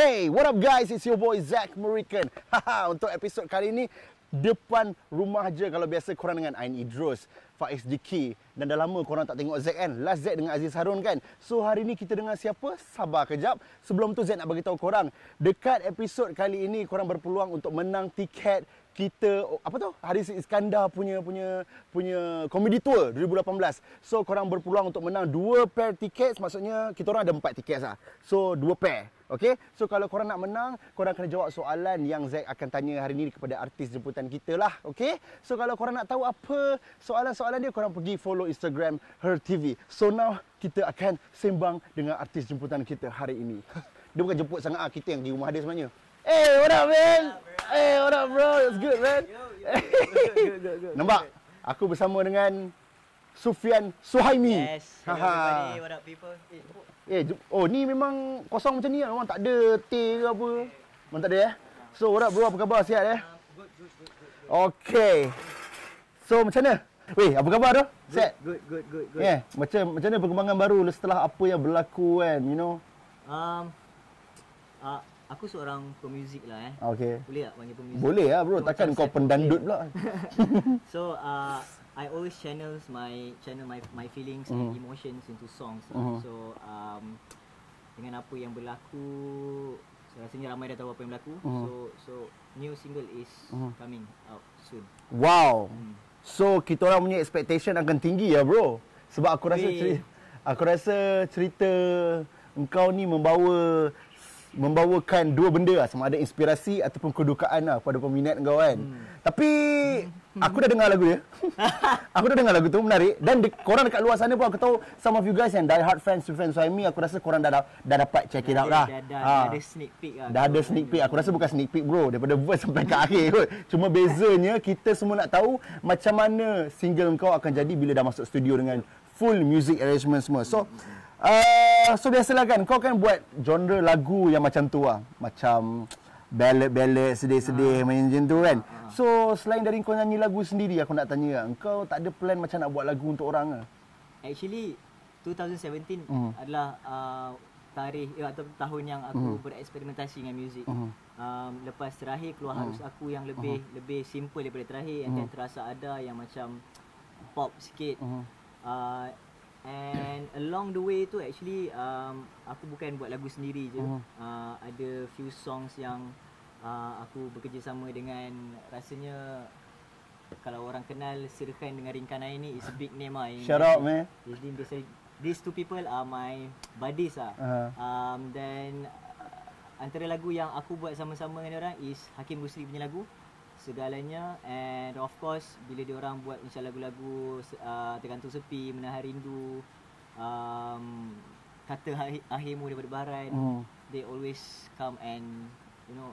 Hey, what up guys? It's your boy Zack Merican. Haha, untuk episod kali ini depan rumah je kalau biasa korang dengan Ain Idrus, Faiz Diki dan dah lama korang tak tengok Zack kan? Last Zack dengan Aziz Harun kan? So hari ni kita dengan siapa? Sabar kejap. Sebelum tu Zack nak bagi tahu korang, dekat episod kali ini korang berpeluang untuk menang tiket kita apa tu Haris Iskandar punya punya punya comedy tour 2018. So korang berpeluang untuk menang dua pair tiket maksudnya kita orang ada empat tiket lah. So dua pair. Okay, so kalau korang nak menang, korang kena jawab soalan yang Zack akan tanya hari ini kepada artis jemputan kita lah. Okay, so kalau korang nak tahu apa soalan-soalan dia, korang pergi follow Instagram Her TV. So now, kita akan sembang dengan artis jemputan kita hari ini. dia bukan jemput sangat ah, kita yang di rumah dia sebenarnya. Hey, what up, man? Hey, what up, bro? It's good, man. Nampak? Aku bersama dengan Sufian Suhaimi. Yes. Hello everybody. What up people? Eh, Eh, oh ni memang kosong macam ni lah. Memang tak ada teh ke apa. Memang tak ada eh. So, what up bro? Apa khabar? Sihat eh? good, good, good, good, good. Okay. So, macam mana? Weh, apa khabar tu? Sihat? Good, good, good, good. Ya, yeah. macam macam mana perkembangan baru setelah apa yang berlaku kan, you know? Um, uh, aku seorang pemuzik lah eh. Okay. Boleh tak panggil pemuzik? Boleh lah bro, takkan kau pendandut pula. So, uh, I always channels my channel my my feelings Mhm. and emotions into songs. lah. Mhm. So, um, dengan apa yang berlaku, saya rasanya ramai dah tahu apa yang berlaku. Mhm. So, so new single is Mhm. coming out soon. Wow. Hmm. So, kita orang punya expectation akan tinggi ya bro. Sebab aku rasa cerita, aku rasa cerita engkau ni membawa membawakan dua benda lah sama ada inspirasi ataupun kedukaan lah kepada peminat kau kan. Hmm. Tapi aku dah dengar lagu dia. aku dah dengar lagu tu menarik dan de- korang dekat luar sana pun aku tahu some of you guys yang die hard fans to fans Suhaimi aku rasa korang dah dah, dah dapat check it out Dah, lah. dah, dah, Ah. dah ada sneak peek lah. Dah ada sneak peek. Aku rasa bukan sneak peek bro. Daripada verse sampai ke akhir kot. Cuma bezanya kita semua nak tahu macam mana single kau akan jadi bila dah masuk studio dengan full music arrangement semua. So, uh, so biasalah kan kau kan buat genre lagu yang macam tu lah. Macam ballad-ballad sedih-sedih macam tu kan. So, selain dari kau nyanyi lagu sendiri aku nak tanya lah. Kau tak ada plan macam nak buat lagu untuk orang ke? Actually 2017 Mhm. adalah uh, tarikh eh, atau tahun yang aku Mhm. bereksperimentasi dengan muzik. Mhm. Um, lepas terakhir keluar harus aku yang lebih lebih simple daripada terakhir and then terasa ada yang macam pop sikit. Mhm. Uh, and along the way tu actually um, aku bukan buat lagu sendiri je. Mhm. Uh, ada few songs yang uh, aku bekerjasama dengan rasanya kalau orang kenal Sirkan dengan Ringkanai ni is a big name lah. Shout out, man. These, these, these two people are my buddies lah. Uh-huh. Um, then uh, antara lagu yang aku buat sama-sama dengan orang is Hakim Busri punya lagu segalanya and of course bila dia orang buat macam lagu-lagu uh, tergantung sepi menahan rindu um, kata akhir- akhirmu daripada baran Mhm. they always come and you know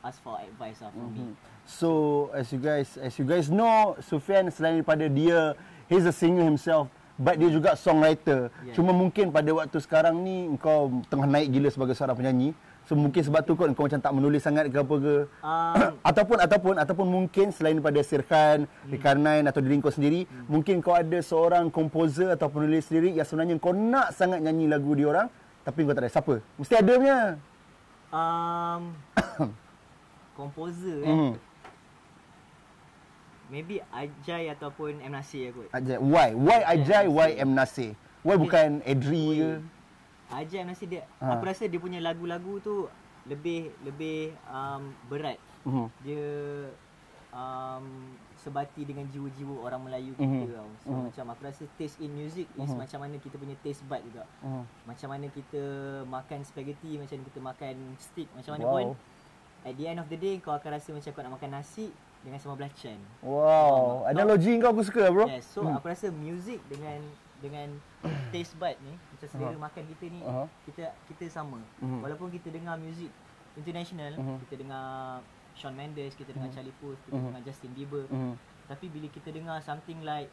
ask for advice lah from me Mhm. So as you guys as you guys know Sufian selain daripada dia he's a singer himself but dia juga songwriter. Yeah. Cuma mungkin pada waktu sekarang ni kau tengah naik gila sebagai seorang penyanyi. So mungkin sebab tu kot kau macam tak menulis sangat ke apa ke. um, ataupun ataupun ataupun mungkin selain daripada Sirkan, Hmm. Rikarnain atau diri kau sendiri, mungkin kau ada seorang komposer atau penulis lirik yang sebenarnya kau nak sangat nyanyi lagu dia orang tapi kau tak ada siapa. Mesti ada punya. um, composer eh Mhm. maybe Ajay ataupun M Nasir kot Ajay. Why? Why Ajay? Why M Nasir? Why bukan Edri ke? Ajay M Nasir dia Ha. aku rasa dia punya lagu-lagu tu lebih lebih um, berat Mhm. dia um, sebati dengan jiwa-jiwa orang Melayu kita Mhm. tau. So Mhm. macam aku rasa taste in music is Mhm. macam mana kita punya taste bud juga. Mhm. Macam mana kita makan spaghetti, macam mana kita makan steak, macam mana Wow. pun at the end of the day kau akan rasa macam kau nak makan nasi dengan sambal belacan. Wow, analogi kau aku suka bro. Yes, so aku rasa music dengan dengan taste bud ni, macam selera Aha. makan kita ni, Aha. kita kita sama. Mhm. Walaupun kita dengar music international, Mhm. kita dengar Shawn Mendes, kita dengar Charlie Puth, kita Mhm. dengar Justin Bieber. Mhm. Tapi bila kita dengar something like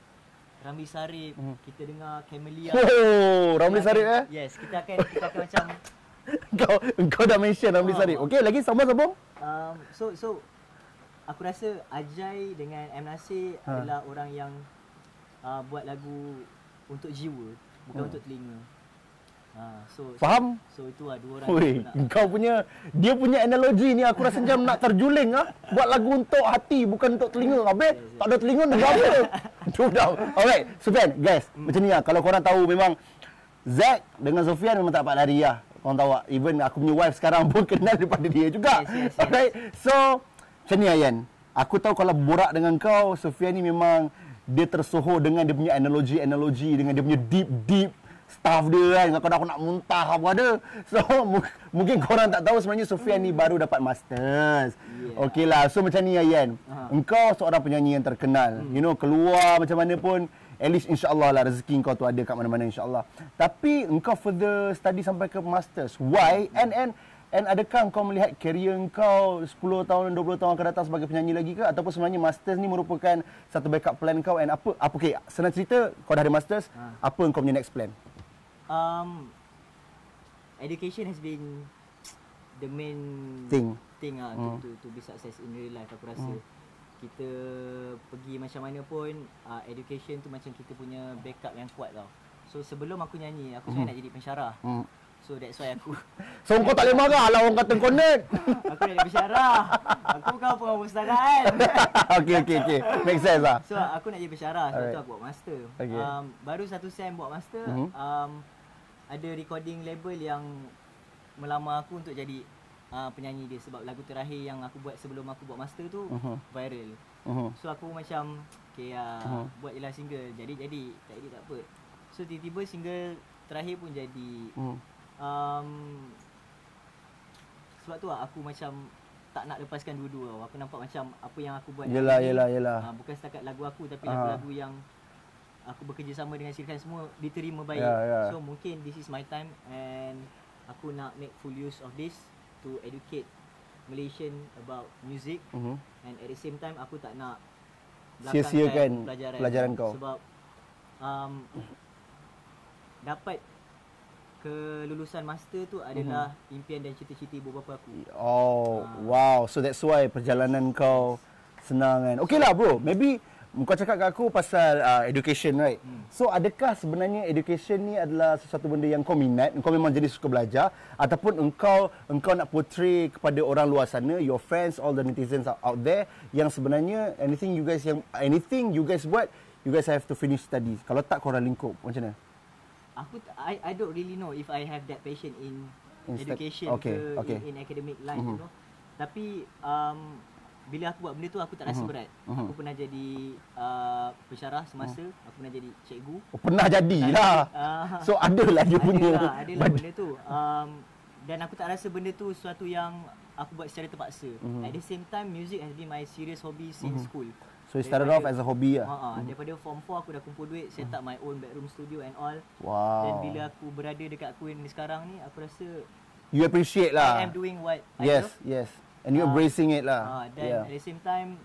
Ramli Sarip, Mhm. kita dengar Camellia. Oh, Ramli Sarip eh. Yes, kita akan kita akan macam Kau kau dah mention Ramli Ah, Sarip. Okey, lagi sambung-sambung. um, so so aku rasa Ajay dengan M Nasir Ha. adalah orang yang uh, buat lagu untuk jiwa, bukan Hmm. untuk telinga. Ha, so Faham? so itu lah dua orang kau punya dia punya analogi ni aku rasa macam nak terjuling ah. Buat lagu untuk hati bukan untuk telinga. Habis tak ada telinga nak buat apa? Tu dah. Alright, Sufian, guys, Hmm. macam ni lah. Kalau korang tahu memang Zack dengan Sofian memang tak dapat lari lah. Korang tahu tak? Even aku punya wife sekarang pun kenal daripada dia juga. Yes, yes, yes. Alright. So, macam ni Ayan. Aku tahu kalau borak dengan kau, Sofian ni memang dia tersohor dengan dia punya analogi-analogi dengan dia punya deep-deep staff dia kan. Kadang aku nak muntah apa ada. So mu- mungkin korang tak tahu sebenarnya Sofian ni baru dapat masters. Yeah. okey lah. So macam ni Ayan Aha. engkau seorang penyanyi yang terkenal. You know keluar macam mana pun at least insyaAllah lah rezeki kau tu ada kat mana-mana insyaAllah. Tapi engkau further study sampai ke masters. Why? And and And adakah kau melihat career kau 10 tahun, 20 tahun akan datang sebagai penyanyi lagi ke? Ataupun sebenarnya masters ni merupakan satu backup plan kau and apa? apa okay, senang cerita, kau dah ada masters, Ha. apa kau punya next plan? um education has been the main Thing. thing ah Hmm. to, to to be success in real life aku rasa. Kita pergi macam mana pun uh, education tu macam kita punya backup yang kuat tau. So sebelum aku nyanyi, aku sebenarnya nak jadi pensyarah. Hmm. So that's why aku So kau tak boleh marah lah orang kata kau nerd. aku nak jadi pensyarah. Aku bukan pengawas perpustakaan. okay, okay, okay. Make sense lah. So aku nak jadi pensyarah Sebab Alright. tu aku buat master Okay. um, Baru satu sem buat master Mhm. um, Ada recording label yang Melamar aku untuk jadi uh, penyanyi dia Sebab lagu terakhir yang aku buat sebelum aku buat master tu Mhm. Viral Uh-huh. So aku macam Okay uh, Mhm. buat je lah single Jadi-jadi Tak jadi tak apa So tiba-tiba single terakhir pun jadi Hmm. Um, Sebab tu lah aku macam tak nak lepaskan dua-dua tau. Aku nampak macam apa yang aku buat Yelah, yelah, yelah. ah, bukan setakat lagu aku tapi Ah. lagu-lagu yang aku bekerjasama dengan Sirkan semua diterima baik. Ya, ya. So mungkin this is my time and aku nak make full use of this to educate Malaysian about music Mhm. and at the same time aku tak nak Sia-siakan belakangkan pelajaran kau. sebab um, dapat kelulusan master tu adalah Mhm. impian dan cita-cita ibu bapa aku. Oh, Ah. wow. So that's why perjalanan kau senang kan. Okay lah bro, maybe kau cakap kat aku pasal uh, education right. Hmm. So adakah sebenarnya education ni adalah sesuatu benda yang kau minat, kau memang jadi suka belajar ataupun engkau engkau nak portray kepada orang luar sana, your friends, all the netizens out- out there yang sebenarnya anything you guys yang anything you guys buat, you guys have to finish studies. Kalau tak korang lingkup macam mana? Aku I I don't really know if I have that passion in, In stud- education okay, ke okay. In, in academic line Mhm. you know. Tapi um, bila aku buat benda tu aku tak rasa Mhm. berat. Mhm. Aku pernah jadi uh, pensyarah semasa, aku pernah jadi cikgu. Oh, pernah jadilah. Ah, So adalah dia punya Adalah, adalah benda tu. Um, dan aku tak rasa benda tu sesuatu yang aku buat secara terpaksa. Mhm. At the same time, music has been my serious hobby since school. So you started off as a hobby Ha, lah. ha, daripada form 4 aku dah kumpul duit, set up my own bedroom studio and all. Wow. Dan bila aku berada dekat Queen ni sekarang ni, aku rasa you appreciate lah. I am doing what yes, I love. yes. And you Ah, embracing it lah. dan yeah. at the same time,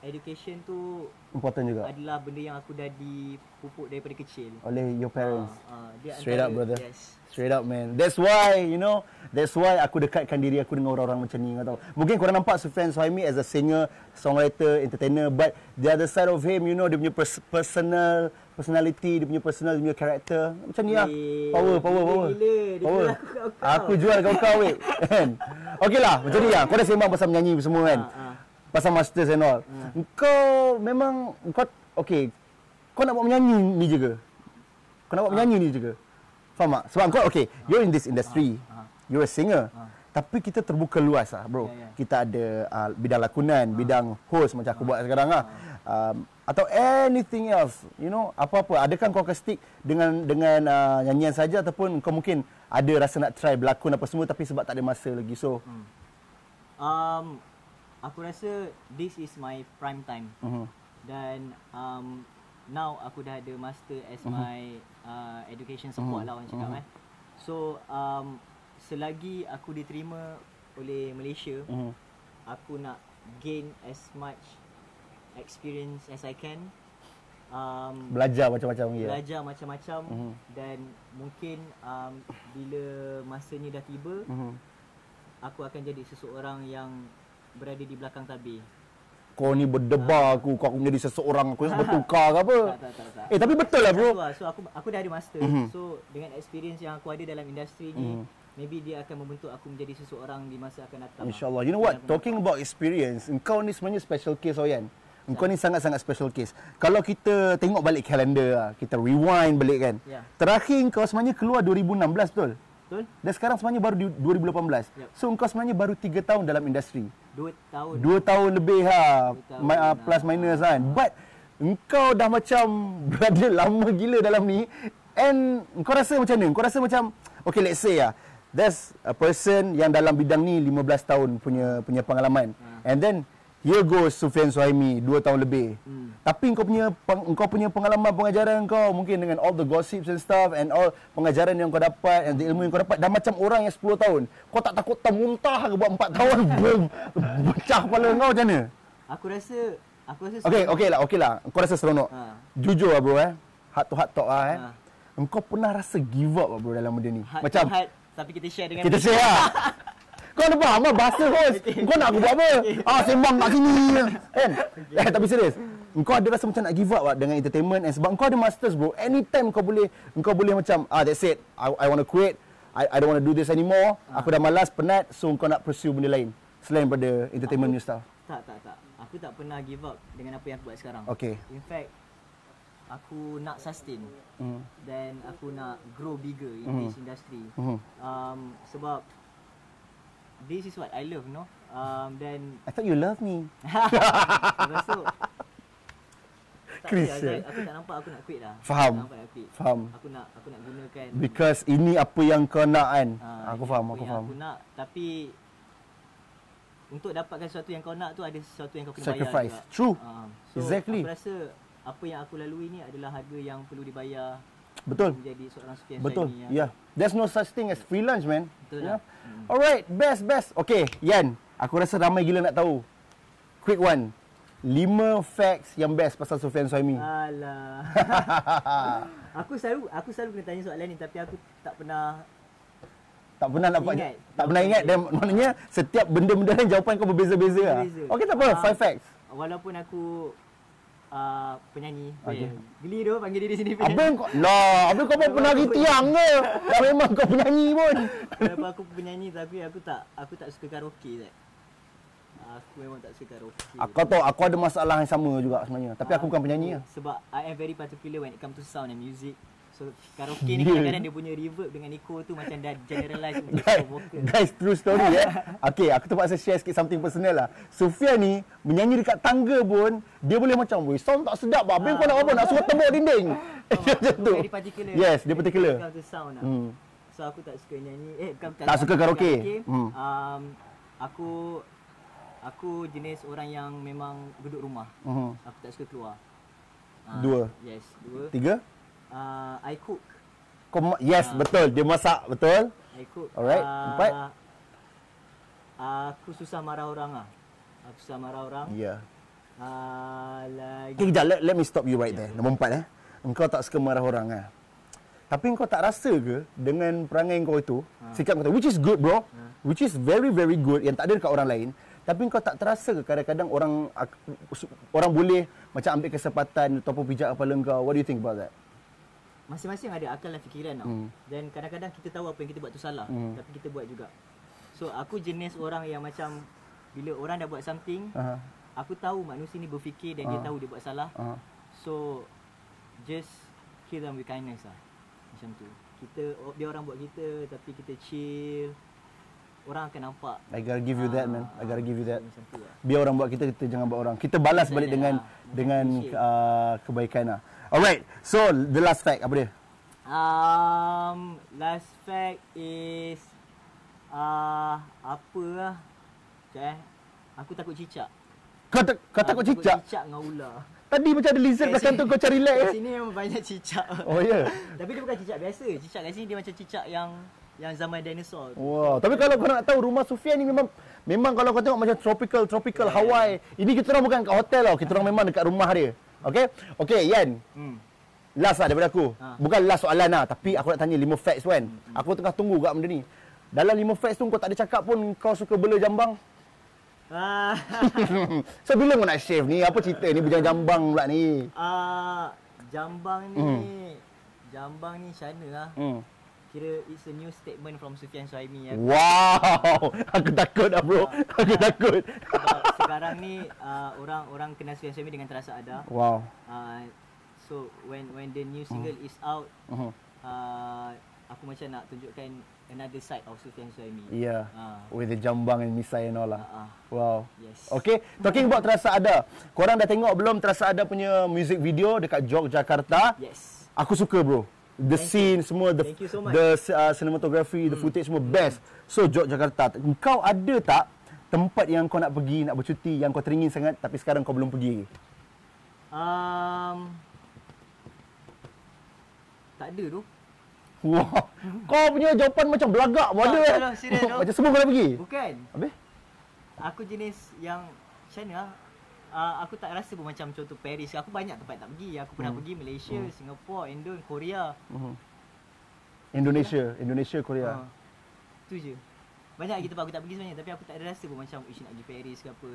education tu Important juga. adalah benda yang aku dah dipupuk daripada kecil. Oleh your parents. Ha, ha, dia Straight up, antara- brother. Yes. Straight up man. That's why, you know, that's why aku dekatkan diri aku dengan orang-orang macam ni, kau tahu. Mungkin korang nampak Sufyan Suhaimi as a singer, songwriter, entertainer, but the other side of him, you know, dia punya pers- personal personality, dia punya personal, dia punya character. Macam ni lah. Weh, Power, power, gila, power. gila. Dia Power. jual aku. Aku jual kau-kau, weh. Kan? Okey lah, macam ni lah. Kau dah sembang pasal menyanyi semua kan? Ha, ha. Pasal masters and all. Kau memang kau okey. Kau nak buat menyanyi ni je ke? Kau nak buat menyanyi ni je ke? Faham tak? Sebab kau okey, you're in this industry. Ah, ah. You're a singer. Ah. Tapi kita terbuka luas lah bro. Ya, ya. Kita ada uh, bidang lakonan, bidang host macam aku buat sekarang lah. Um, atau anything else, you know, apa-apa. Adakah kau akan stick dengan dengan uh, nyanyian saja ataupun kau mungkin ada rasa nak try berlakon apa semua tapi sebab tak ada masa lagi. So, Um, aku rasa this is my prime time. mhm. Dan um, now aku dah ada master as my uh, education support Mhm. lah orang cakap Mhm. eh. So um, selagi aku diterima oleh Malaysia, Mhm. aku nak gain as much experience as I can. Um, belajar macam-macam ya? belajar macam-macam Mhm. dan mungkin um, bila masanya dah tiba Mhm. aku akan jadi seseorang yang berada di belakang tabir. kau ni berdebar aku, kau aku menjadi seseorang, aku nak bertukar ke apa. Tak, tak, tak, tak. Eh tapi betul lah bro. Lah. So aku aku dah ada master. Mhm. So dengan experience yang aku ada dalam industri ni, maybe dia akan membentuk aku menjadi seseorang di masa akan datang. lah. InsyaAllah. You know what? Talking about experience, engkau ni sebenarnya special case Oyan. Engkau ni sangat-sangat special case. Kalau kita tengok balik kalender lah, kita rewind balik kan. Ya. Terakhir engkau sebenarnya keluar 2016 betul? Betul? Dan sekarang sebenarnya baru di 2018. Yep. So engkau sebenarnya baru 3 tahun dalam industri. Dua tahun. Dua tahun lebih ha, tahun, ma- uh, plus minus kan. But engkau dah macam berada lama gila dalam ni and kau rasa macam mana? Kau rasa macam okay let's say ah there's a person yang dalam bidang ni 15 tahun punya punya pengalaman. Ah. And then here goes Sufian Suhaimi 2 tahun lebih. Hmm. Tapi kau punya peng, kau punya pengalaman pengajaran kau mungkin dengan all the gossips and stuff and all pengajaran yang kau dapat and the ilmu yang kau dapat dah macam orang yang 10 tahun. Kau tak takut termuntah ke buat 4 tahun boom pecah kepala kau macam mana? Aku rasa aku rasa Okey, okey lah, okey lah. Kau rasa seronok. Ha. Jujur lah bro eh. Heart to heart talk lah eh. Ha. Engkau pernah rasa give up lah bro dalam benda ni? Heart macam heart, tapi kita share dengan kita share lah. Kau ada faham lah bahasa host. Kau nak aku buat apa? Ah, sembang kat sini. Kan? Eh, tapi serius. Engkau ada rasa macam nak give up lah dengan entertainment and sebab kau ada masters bro. Anytime kau boleh engkau boleh macam ah that's it. I, I want to quit. I, I don't want to do this anymore. Aku dah malas, penat. So kau nak pursue benda lain. Selain daripada entertainment new stuff. Tak, tak, tak. Aku tak pernah give up dengan apa yang aku buat sekarang. Okay. In fact, aku nak sustain Hmm. dan aku nak grow bigger in Mhm. this industry. Mhm. Um, sebab this is what I love, no? Um, then I thought you love me. lepas tu tak Chris, boleh, eh? aku, aku tak nampak aku nak quit lah. Faham. Nampak nak quit. Faham. Aku nak aku nak gunakan Because ini apa yang kau nak kan. Ah, aku faham, aku faham. Aku nak tapi untuk dapatkan sesuatu yang kau nak tu ada sesuatu yang kau kena Sacrifice. bayar juga. True. Ah, so Exactly. Aku rasa apa yang aku lalui ni adalah harga yang perlu dibayar Betul. menjadi seorang Sufian Betul. Ya. Yeah. There's no such thing as free lunch, man. Betul yeah. Hmm. Alright, best best. Okay, Yan. Aku rasa ramai gila nak tahu. Quick one. Lima facts yang best pasal Sufian Suhaimi. Alah. aku selalu aku selalu kena tanya soalan ni tapi aku tak pernah tak pernah nak buat Ingat. tak pernah ingat dan maknanya setiap benda-benda lain jawapan kau berbeza-beza lah. Berbeza. Okay, tak apa. Ah. Five facts. walaupun aku uh, penyanyi. Okay. Okay. Geli tu panggil diri sendiri Abang kau lah, abang kau pun pernah pergi tiang ke? Dah memang kau penyanyi pun. Walaupun aku penyanyi tapi aku tak aku tak suka karaoke tak. Aku memang tak suka karaoke. Aku tahu aku ada masalah yang sama juga sebenarnya. Tapi aku bukan penyanyi lah. Sebab I am very particular when it come to sound and music. So karaoke ni kadang-kadang dia punya reverb dengan echo tu macam dah generalize untuk Guys, vokal. guys, true story eh. Okay, aku terpaksa share sikit something personal lah. Sufyan ni menyanyi dekat tangga pun, dia boleh macam, weh, sound tak sedap lah. Habis kau nak apa? Nak suruh tembok dinding. Macam Aku tu. Yes, dia particular. sound lah. Hmm. So aku tak suka nyanyi. Eh, bukan, bukan Tak suka karaoke? Hmm. Um, aku aku jenis orang yang memang duduk rumah. Mhm. Aku tak suka keluar. Ah, Dua. Yes, dua. Tiga. Uh, I cook. Kau ma- yes, Ah. betul. Dia masak, betul. I cook. Alright, Ah, empat. Aku susah marah orang ah. Aku susah marah orang. Ya. Ah, lagi Okay, kejap. Let, let me stop you right there. Nombor empat eh. Engkau tak suka marah orang ah. Tapi engkau tak rasa ke dengan perangai kau itu, sikap kau tu, which is good bro, which is very very good yang tak ada dekat orang lain, tapi engkau tak terasa ke kadang-kadang orang orang boleh macam ambil kesempatan ataupun pijak kepala engkau. What do you think about that? Masing-masing ada akal dan fikiran tau. Hmm. Dan kadang-kadang kita tahu apa yang kita buat tu salah, Hmm. tapi kita buat juga. So aku jenis orang yang macam bila orang dah buat something, Aha. aku tahu manusia ni berfikir dan dia Ah. tahu dia buat salah. Aha. So just kill them with kindness lah. Macam tu. Kita dia orang buat kita tapi kita chill. Orang akan nampak. I gotta give you that Ah, man. I gotta give you that. Lah. Biar orang buat kita, kita jangan buat orang. Kita balas balik dengan lah. Dengan uh, kebaikan lah. Alright. So the last fact apa dia? Um, last fact is uh, apa lah. Sekejap eh. Aku takut cicak. Kau, tak, kau takut Aku cicak? Cicak dengan ular. Tadi macam ada lizard belakang tu kau cari relax Kat eh. sini memang banyak cicak. Oh ya. Yeah. Tapi dia bukan cicak biasa. Cicak kat sini dia macam cicak yang yang zaman dinosaur. tu. Wow, tapi kalau kau nak tahu rumah Sufian ni memang memang kalau kau tengok macam tropical tropical Yeah, Hawaii. Ini kita orang bukan kat hotel tau. Kita orang memang dekat rumah dia. Okay? Okay, Yan. Hmm. Last lah daripada aku. Ha. Bukan last soalan lah. Tapi aku nak tanya lima facts tu kan. Aku tengah tunggu kat benda ni. Dalam lima facts tu kau tak ada cakap pun kau suka bela jambang. Ah, so bila kau nak shave ni? Apa cerita ni bujang-jambang pula ni? ah, jambang ni, Hmm. jambang ni Shana lah. Hmm. Kira it's a new statement from Sufian Suhaimi ya. Wow, aku takut dah bro. Aku takut. Sebab sekarang ni uh, orang orang kenal Sufian Suhaimi dengan terasa ada. Wow. Uh, so when when the new single is out, Mhm. uh, aku macam nak tunjukkan another side of Sufian Suhaimi. Yeah. Ah. With the jambang and misai and all lah. Ah, ah. Wow. Yes. Okay, talking about Terasa Ada. Korang dah tengok belum Terasa Ada punya music video dekat Yogyakarta? Yes. Aku suka bro. The Thank scene semua, the you so much. the uh, cinematography, the footage semua best. So Yogyakarta, kau ada tak tempat yang kau nak pergi, nak bercuti yang kau teringin sangat tapi sekarang kau belum pergi? Um, tak ada tu. Wah, kau punya jawapan macam belagak Tak, ada. tak eh. lah, serius macam semua kau nak pergi? Bukan. Habis? Aku jenis yang macam mana lah. Uh, aku tak rasa pun macam contoh Paris. Aku banyak tempat tak pergi. Aku pernah Hmm. pergi Malaysia, Singapore, Indon, Korea. Mhm. Indonesia, Indonesia, Korea. Ha. Tu je. Banyak lagi tempat aku tak pergi sebenarnya tapi aku tak ada rasa pun macam ish nak pergi Paris ke apa.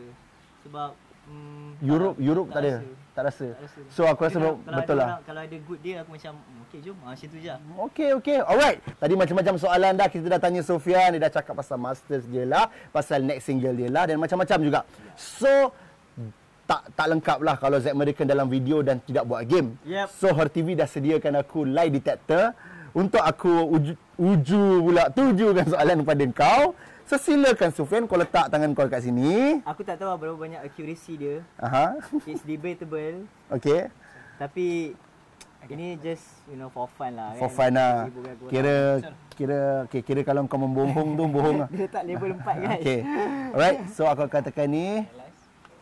Sebab mm, Europe, tak, Europe tak, ada. rasa. Tak rasa. Tak rasa. So aku rasa Kalau- betul kalau ada lah. Orang, kalau ada good dia aku macam "Hmm, okey jom. Ah macam tu je. Okey, okey. Alright. Tadi macam-macam soalan dah. Kita dah tanya Sofian. Dia dah cakap pasal masters dia lah. Pasal next single dia lah. Dan macam-macam juga. So, tak tak lengkap lah kalau Zack American dalam video dan tidak buat game. Yep. So, Her TV dah sediakan aku lie detector. Untuk aku uju, uju pula tujukan soalan kepada kau. So, silakan Sofian kau letak tangan kau kat sini. Aku tak tahu berapa banyak accuracy dia. Aha. It's debatable. Okey. Tapi ini just you know for fun lah For kan. fun lah. Kira kira okay, kira kalau kau membohong tu bohong lah. Dia tak level 4 guys. Okay. Alright. So aku akan tekan ni.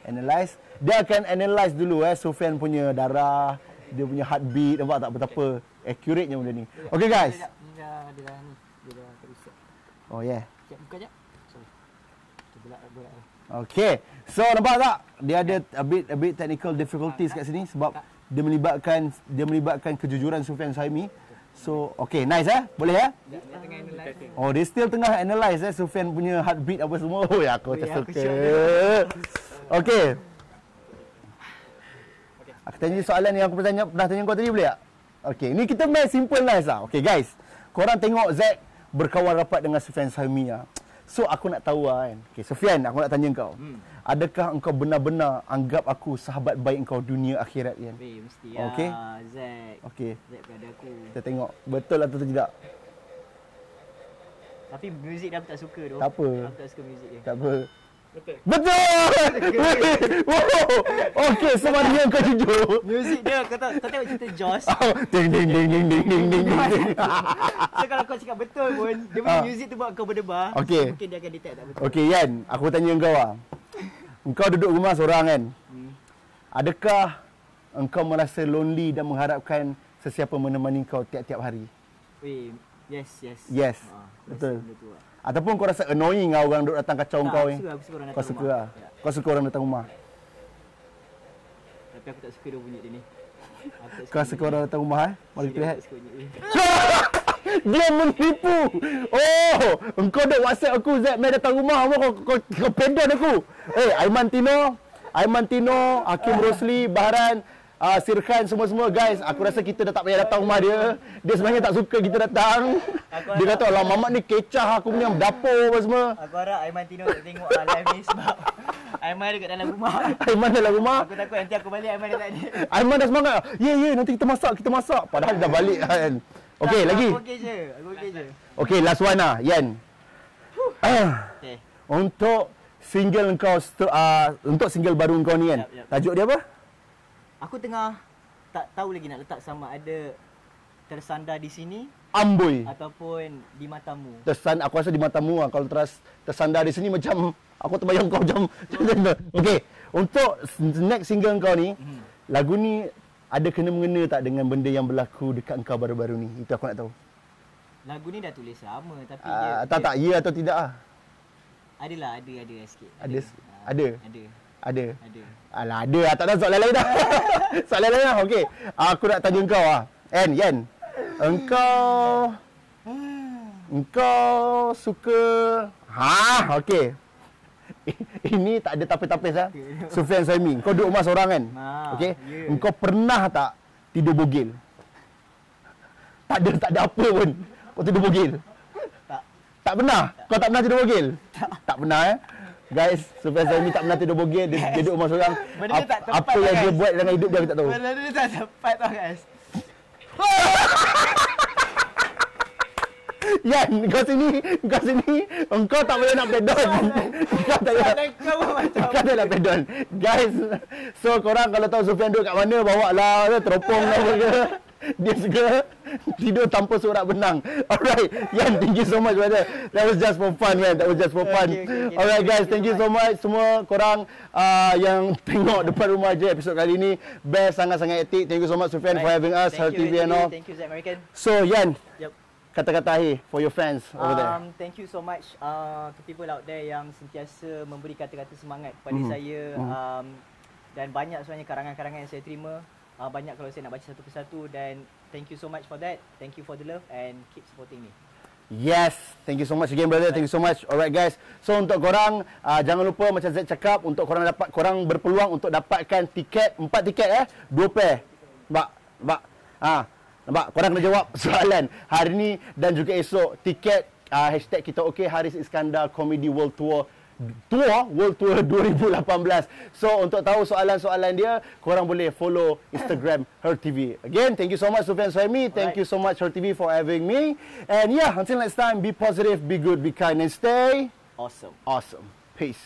Analyze. Dia akan analyze dulu eh Sofian punya darah, dia punya heartbeat, nampak tak betapa accurate-nya benda ni. Okay guys. Dah dia dah ni. Dia dah terusak. Oh yeah. Sekejap buka jap. Sorry. Okay. So nampak tak? Dia ada a bit a bit technical difficulties kat sini sebab dia melibatkan dia melibatkan kejujuran Sofian Saimi. So okay, nice eh? Boleh eh? Dia tengah analyze ni. Oh, dia still tengah analyse eh Sofian punya heartbeat apa semua. Oh, ya aku Oh, ya, macam aku Okey. Tanya soalan yang aku pernah tanya, pernah tanya kau tadi boleh tak? Okey, ni kita main simple nice lah. Okey guys, korang tengok Zack berkawan rapat dengan Sofian Sahmi lah. So aku nak tahu lah kan. Okey, Sofian aku nak tanya kau. Hmm. Adakah engkau benar-benar anggap aku sahabat baik engkau dunia akhirat kan? Weh, mesti Okey. lah. Zack. Okey, Zack berada aku. kita tengok betul atau tidak. Tapi muzik dia aku tak suka tu. Tak apa. Aku tak suka muzik dia. Tak apa. Betul. Betul. Okey, so mana yang kau jujur? Music dia kata kau tengok cerita Josh. Oh, ding ding ding ding ding ding ding. So kalau kau cakap betul pun dia punya ah. music tu buat kau berdebar. Okay. Mungkin dia akan detect tak betul. Okey, Yan, aku tanya engkau ah. Engkau duduk rumah seorang kan? Hmm. Adakah engkau merasa lonely dan mengharapkan sesiapa menemani kau tiap-tiap hari? Weh, yes, yes. Yes. Ah, betul. Yes, betul. Ataupun kau rasa annoying lah orang duduk datang kacau Tak, kau aku ni? suka, aku suka orang Kau datang suka rumah. lah. Ya. Kau suka orang datang rumah. Tapi aku tak suka dia bunyi dia ni. Kau suka orang datang rumah eh? Mari kita lihat. Suka bunyi dia. Menipu. Oh, engkau dah WhatsApp aku Zack mai datang rumah kau kau, kau pedon aku. Eh, Aiman Tino, Aiman Tino, Hakim Rosli, Bahran, uh, Sirkan semua-semua guys. Aku rasa kita dah tak payah datang rumah dia. Dia sebenarnya tak suka kita datang. Aku Dia kata, "Lah mamat ni kecah aku punya dapur apa semua." Aku harap Aiman Tino tak tengok ah, live ni sebab Aiman ada kat dalam rumah. Aiman dalam rumah. Aku takut nanti aku balik Aiman dah tak ada. Aiman dah semangat. Ya, ya, nanti kita masak, kita masak. Padahal dah balik kan. Okey, Tak, lagi. Aku okey je. Aku okey je. Okey, last one lah, Yan. Ah. Okay. Untuk single kau uh, untuk single baru kau ni kan. Yap, yap. Tajuk dia apa? Aku tengah tak tahu lagi nak letak sama ada tersandar di sini Amboi. ataupun di matamu. Tersan aku rasa di matamu lah kalau teras tersandar di sini macam aku terbayang kau macam Okey, untuk next single kau ni, Mhm. lagu ni ada kena mengena tak dengan benda yang berlaku dekat kau baru-baru ni? Itu aku nak tahu. Lagu ni dah tulis lama tapi Uh, dia, tak dia tak ya atau tidak ah? adalah ada ada sikit. Ada Ah, ada? Ada. Ada. Ada. Alah ada lah. Tak ada soalan lain dah. soalan lain lah. Okey. Aku nak tanya kau ah. En, Yan. Engkau engkau suka ha okey. Ini tak ada tapis-tapis ah. Sufian Saimi, kau duduk rumah seorang kan? Okey. ya. Engkau pernah tak tidur bogil? Tak ada tak ada apa pun. Kau tidur bogil. Tak. Tak pernah. Kau tak pernah tidur bogil? Tak. Tak pernah eh. Guys, Sufian Saimi tak pernah tidur bogil. Dia, dia duduk rumah seorang. Benda dia tak tepat apa yang dia guys. buat dalam hidup dia aku tak tahu. Benda dia tak tepat tau guys. Yan, kau sini, kau sini. Engkau tak boleh nak pedon. Kau tak boleh. Kau tak nak pedon. Guys, so korang kalau tahu Sufian duduk kat mana, bawa lah teropong lah ke. Dia suka tidur tanpa surat benang. Alright, Yan, thank you so much brother. That was just for fun, man. That was just for fun. Okay, okay, okay. Alright guys, Thank you you so much semua korang uh, yang tengok depan rumah je episod kali ni. Best sangat-sangat etik. Thank you so much Sufian for having us, Her Thank you, TV and all. Thank you American. So Yan, Yep. kata-kata akhir for your fans over there. Um, thank you so much uh, to people out there yang sentiasa memberi kata-kata semangat kepada Mhm. saya um, dan banyak sebenarnya karangan-karangan yang saya terima. Uh, banyak kalau saya nak baca satu persatu dan thank you so much for that. Thank you for the love and keep supporting me. Yes, thank you so much again brother. Thank you so much. Alright guys. So untuk korang uh, jangan lupa macam Zack cakap untuk korang dapat korang berpeluang untuk dapatkan tiket, empat tiket eh, dua pair. Nampak? Nampak? Ha, nampak? Korang kena jawab soalan hari ni dan juga esok tiket uh, hashtag kita Haris Iskandar Comedy World Tour Tour World Tour 2018. So untuk tahu soalan-soalan dia, korang boleh follow Instagram Her TV. Again, thank you so much Sufian Suhaimi. Thank Alright. you so much Her TV for having me. And yeah, until next time, be positive, be good, be kind, and stay Awesome. awesome. Peace.